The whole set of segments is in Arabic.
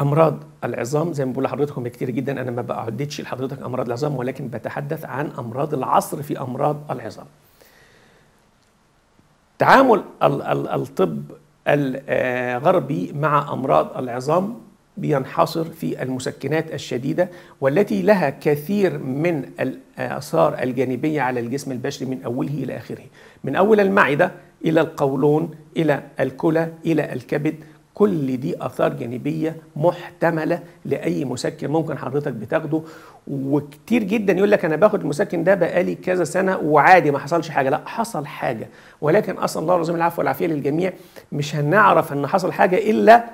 أمراض العظام زي ما بقول لحضرتكم كتير جدا. أنا ما بعدتش لحضرتك أمراض العظام ولكن بتحدث عن أمراض العصر في أمراض العظام. تعامل ال- ال- الطب الغربي مع أمراض العظام بينحصر في المسكنات الشديدة والتي لها كثير من الآثار الجانبية على الجسم البشري من أوله إلى آخره. من أول المعدة إلى القولون إلى الكلى إلى الكبد. كل دي آثار جانبية محتملة لأي مسكن ممكن حضرتك بتاخده. وكتير جدا يقول لك أنا باخد المسكن ده بقالي كذا سنة وعادي ما حصلش حاجة. لا حصل حاجة. ولكن أصلا الله العظيم العفو والعافية للجميع مش هنعرف إن حصل حاجة إلا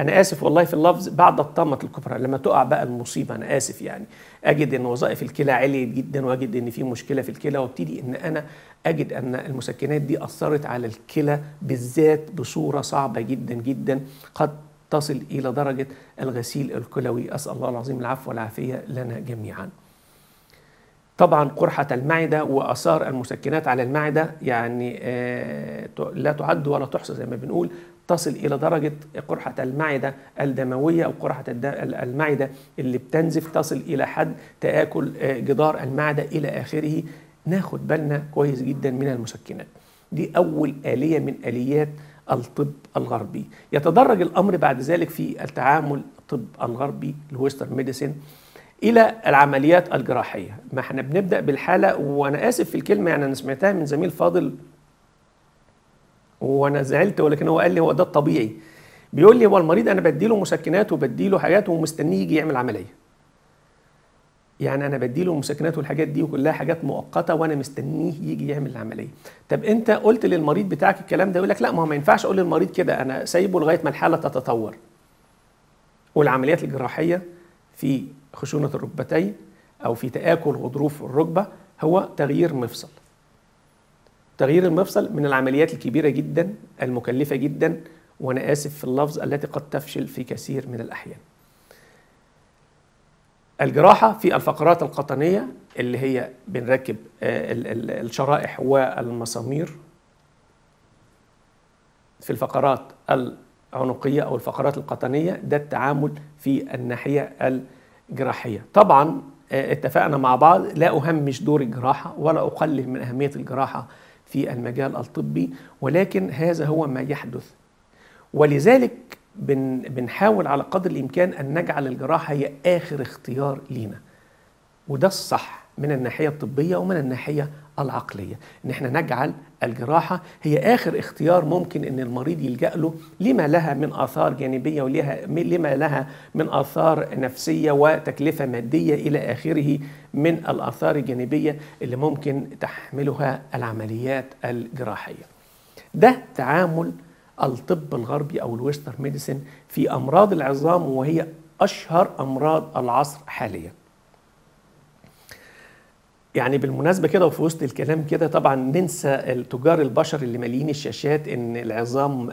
أنا آسف والله في اللفظ بعد الطامه الكبرى لما تقع بقى المصيبة أنا آسف يعني. أجد إن وظائف الكلى عليت جدا وأجد إن في مشكلة في الكلى وأبتدي إن أنا أجد أن المسكنات دي أثرت على الكلى بالذات بصورة صعبة جدا جدا. قد تصل إلى درجة الغسيل الكلوي. أسأل الله العظيم العفو والعافية لنا جميعا. طبعا قرحة المعدة وآثار المسكنات على المعدة يعني آه لا تعد ولا تحصى زي ما بنقول تصل إلى درجة قرحة المعدة الدموية أو قرحة المعدة اللي بتنزف تصل إلى حد تآكل آه جدار المعدة إلى آخره. ناخد بالنا كويس جدا من المسكنات. دي أول آلية من آليات الطب الغربي. يتدرج الأمر بعد ذلك في التعامل الطب الغربي ال Western medicine. إلى العمليات الجراحية. ما إحنا بنبدأ بالحالة وأنا آسف في الكلمة يعني أنا سمعتها من زميل فاضل وأنا زعلت ولكن هو قال لي هو ده الطبيعي. بيقول لي هو المريض أنا بديله مسكنات وبديله حاجات ومستنيه يجي يعمل عملية. يعني أنا بديله المسكنات والحاجات دي وكلها حاجات مؤقتة وأنا مستنيه يجي يعمل العملية. طب أنت قلت للمريض بتاعك الكلام ده يقول لك لا ما هو ما ينفعش أقول للمريض كده أنا سايبه لغاية ما الحالة تتطور. والعمليات الجراحية في خشونة الركبتين أو في تآكل غضروف الركبة هو تغيير مفصل. تغيير المفصل من العمليات الكبيرة جدا المكلفة جدا وأنا آسف في اللفظ التي قد تفشل في كثير من الأحيان. الجراحة في الفقرات القطنية اللي هي بنركب الشرائح والمسامير في الفقرات العنقية أو الفقرات القطنية ده التعامل في الناحية الجراحية طبعا اتفقنا مع بعض لا أهمش دور الجراحة ولا أقلل من أهمية الجراحة في المجال الطبي ولكن هذا هو ما يحدث. ولذلك بن بنحاول على قدر الإمكان أن نجعل الجراحة هي آخر اختيار لينا. وده الصح من الناحية الطبية ومن الناحية العقلية. إن إحنا نجعل الجراحة هي آخر اختيار ممكن إن المريض يلجأ له لما لها من آثار جانبية ولها لما لها من آثار نفسية وتكلفة مادية إلى آخره من الآثار الجانبية اللي ممكن تحملها العمليات الجراحية. ده تعامل الطب الغربي أو ال Western medicine في أمراض العظام وهي أشهر أمراض العصر حالياً. يعني بالمناسبة كده وفي وسط الكلام كده طبعا ننسى التجار البشر اللي مالين الشاشات إن العظام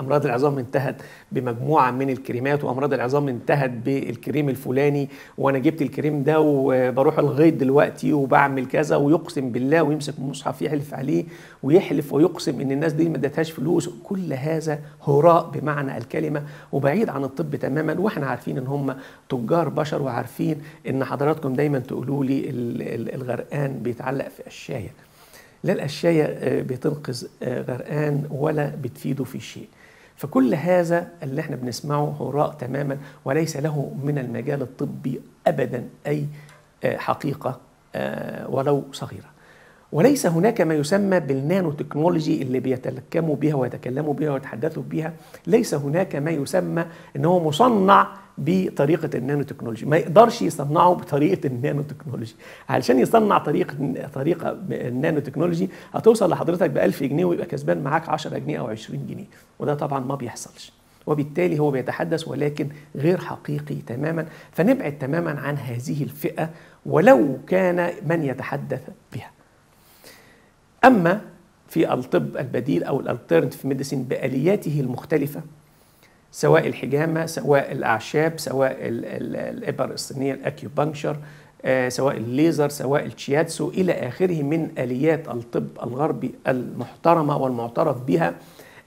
أمراض العظام انتهت بمجموعة من الكريمات وأمراض العظام انتهت بالكريم الفلاني وأنا جبت الكريم ده وبروح لغايه دلوقتي وبعمل كذا ويقسم بالله ويمسك المصحف يحلف عليه ويحلف ويقسم إن الناس دي ما ادتهاش فلوس. كل هذا هراء بمعنى الكلمة وبعيد عن الطب تماما وإحنا عارفين إن هم تجار بشر وعارفين إن حضراتكم دايما تقولوا لي الغرقان بيتعلق في قشايه لا القشايه بتنقذ غرقان ولا بتفيده في شيء. فكل هذا اللي إحنا بنسمعه هراء تماما وليس له من المجال الطبي ابدا أي حقيقة ولو صغيرة. وليس هناك ما يسمى بالنانو تكنولوجي اللي بيتلكموا بها ويتكلموا بها ويتحدثوا بها ليس هناك ما يسمى انه مصنع بطريقة النانو تكنولوجي ما يقدرش يصنعه بطريقة النانو تكنولوجي علشان يصنع طريقه طريقة النانو تكنولوجي هتوصل لحضرتك ب 1000 جنيه ويبقى كسبان معاك 10 جنيه أو 20 جنيه. وده طبعا ما بيحصلش. وبالتالي هو بيتحدث ولكن غير حقيقي تماما. فنبعد تماما عن هذه الفئة ولو كان من يتحدث بها. أما في الطب البديل أو ال alternative medicine بآلياته المختلفة سواء الحجامة سواء الأعشاب سواء الابر الصينيه ال acupuncture آه سواء الليزر سواء الشياتسو إلى آخره من آليات الطب الغربي المحترمة والمعترف بها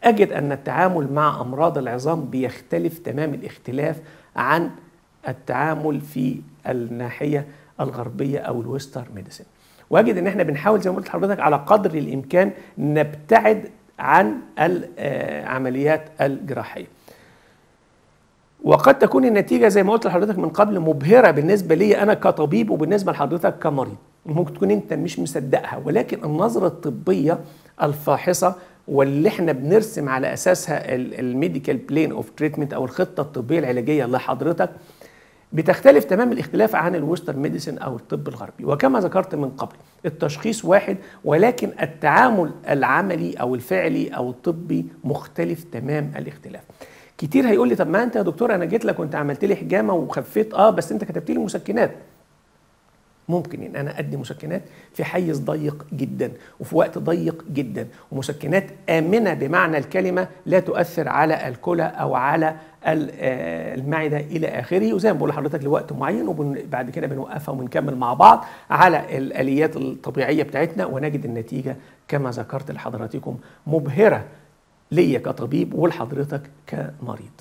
أجد أن التعامل مع أمراض العظام بيختلف تمام الاختلاف عن التعامل في الناحية الغربية أو ال Western medicine واجد ان إحنا بنحاول زي ما قلت لحضرتك على قدر الامكان نبتعد عن العمليات الجراحية. وقد تكون النتيجة زي ما قلت لحضرتك من قبل مبهرة بالنسبة لي أنا كطبيب وبالنسبة لحضرتك كمريض. ممكن تكون أنت مش مصدقها ولكن النظرة الطبية الفاحصة واللي إحنا بنرسم على أساسها ال medical plan of treatment أو الخطة الطبية العلاجية لحضرتك بتختلف تمام الاختلاف عن ال Western medicine أو الطب الغربي. وكما ذكرت من قبل التشخيص واحد ولكن التعامل العملي أو الفعلي أو الطبي مختلف تمام الاختلاف. كتير هيقول لي طب ما أنت يا دكتور أنا جيت لك وأنت عملت لي حجامة وخفيت آه بس أنت كتبت لي مسكنات. ممكن إن أنا أدي مسكنات في حيز ضيق جدا وفي وقت ضيق جدا. ومسكنات آمنة بمعنى الكلمة لا تؤثر على الكلى أو على المعدة إلى آخره. وزي ما بقول لحضرتك لوقت معين وبعد كده بنوقفها ونكمل مع بعض على الآليات الطبيعية بتاعتنا. ونجد النتيجة كما ذكرت لحضراتكم مبهرة ليا كطبيب ولحضرتك كمريض.